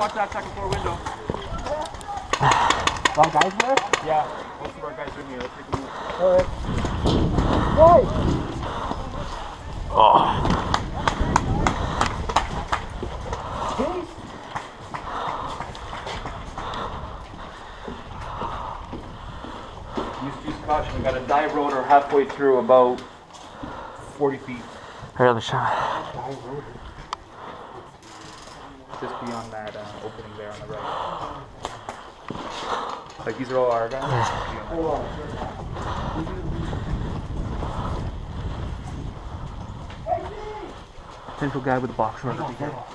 watch that second floor window. Some guys there? Yeah, most of our guys are in here. Let's take a look. Alright. Hey! Oh. Use, use caution. We got a dive rotor halfway through, about 40 feet. Here, the shot. Just beyond that uh, opening there on the right. Like these are all our guys. Beyond. Central guy with the box runner.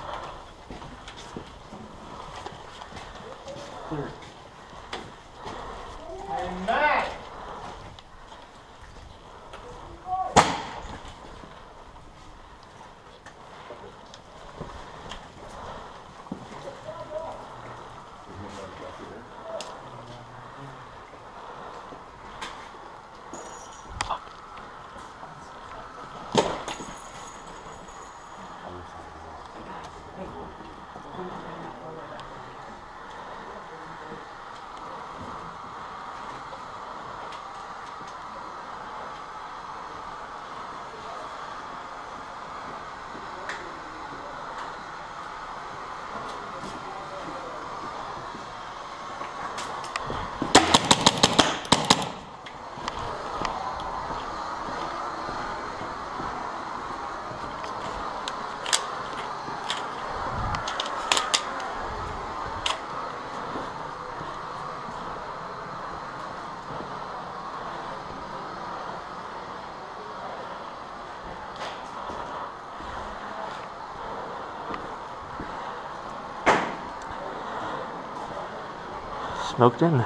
snuggled in.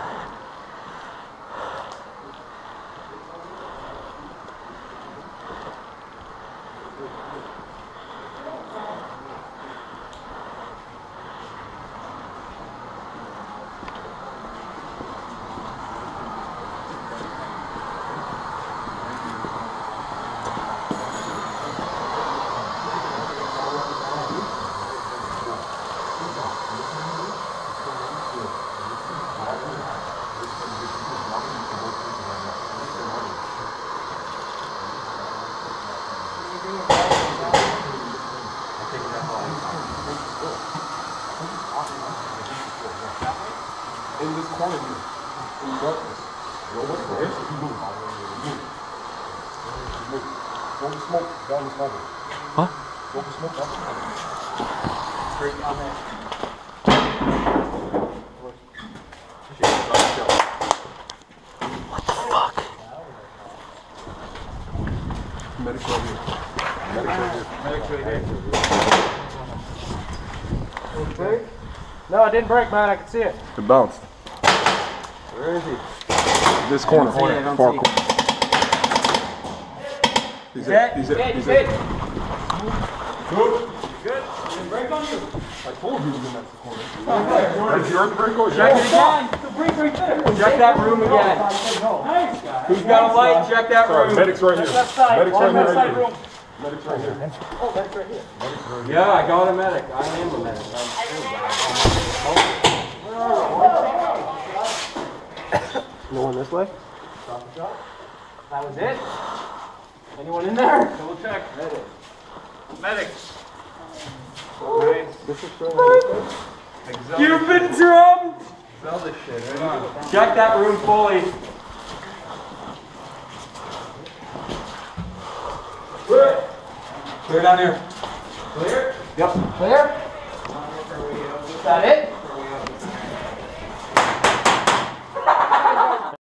In this corner here. In darkness. Yo, what's this? Move. Move. Move. Throw the smoke down this hallway. What? Throw the smoke down this hallway. Straight down there. Medic right here. Medic right here. Medic's right here. Okay. No, it didn't break, man. I can see it. It bounced. Where is he? This corner. see it, Far corner. He's Dead, it. He's he's it. He's he's it. Good. Good. Didn't break on you. I told you he was in that corner. That's your break or Check it again. The break right there. Check that room again. Nice guy. Who's got a light? Check that room. medic's right here. Left side. Medic's Bottom right left here. side room. Medic's right here. Oh, that's right here. Yeah, I got a medic. I am a medic. No one this way? That was it? Anyone in there? Double check. Medic. Medics. Nice. This is for You've been drummed. Zelda shit. Right on. Check that room fully. Clear down here. Clear? Yep. Clear? Is that it?